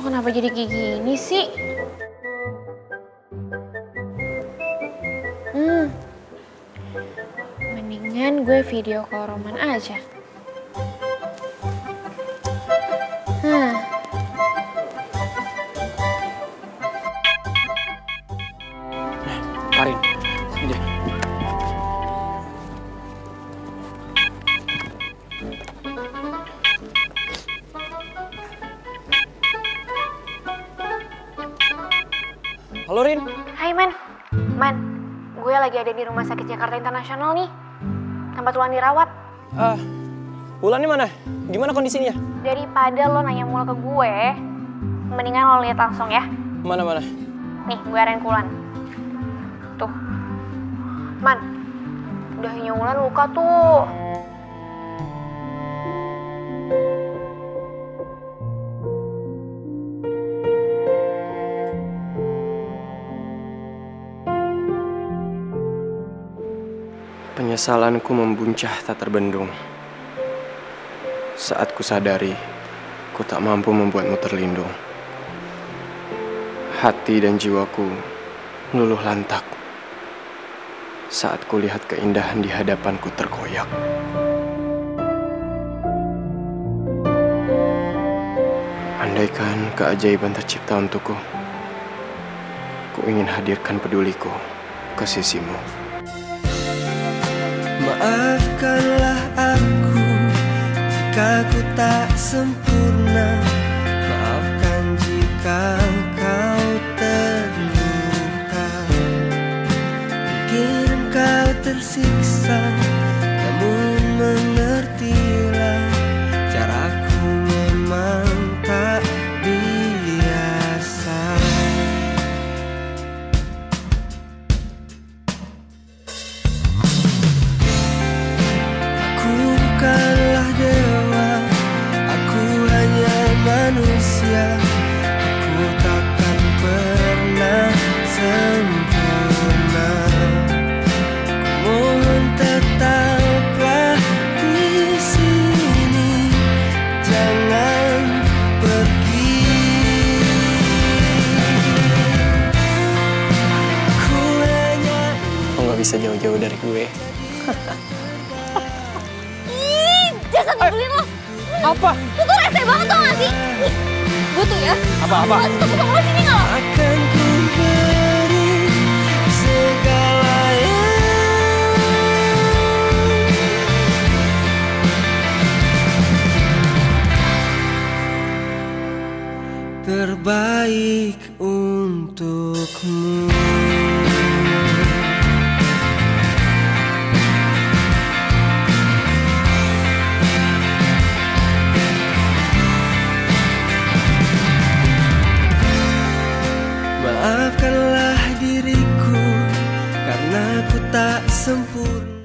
Kenapa jadi kayak gini sih? Hmm. Mendingan gue video call Roman aja. Hmm. Karin, sini deh. Halo Rin, Hai Man. Man, gue lagi ada di Rumah Sakit Jakarta Internasional nih. Tempat Wulan dirawat. ah, Wulan mana? Gimana kondisinya? Daripada lo nanya mulu ke gue, mendingan lo lihat langsung ya. Mana mana? Nih, gue arahin ke Wulan. Tuh. Man, dahinya Wulan luka tuh. Penyesalanku membuncah tak terbendung. Saat ku sadari, ku tak mampu membuatmu terlindung. Hati dan jiwaku luluh lantak saat ku lihat keindahan di hadapanku terkoyak. Andaikan keajaiban tercipta untukku, ku ingin hadirkan peduliku ke sisimu. Maafkanlah aku jika ku tak sempurna. Maafkan jika kau terluka. Mungkin kau tersiksa Namun mengertilah bisa jauh-jauh dari gue. Ih, jasad nyebelin lo. Apa? Lu tuh rese banget tau gak sih? Ih, gue tuh ya. Apa-apa? Gue tuh ketemu lo sini gak lo? akan ku beri segalanya terbaik untukmu karena ku tak sempurna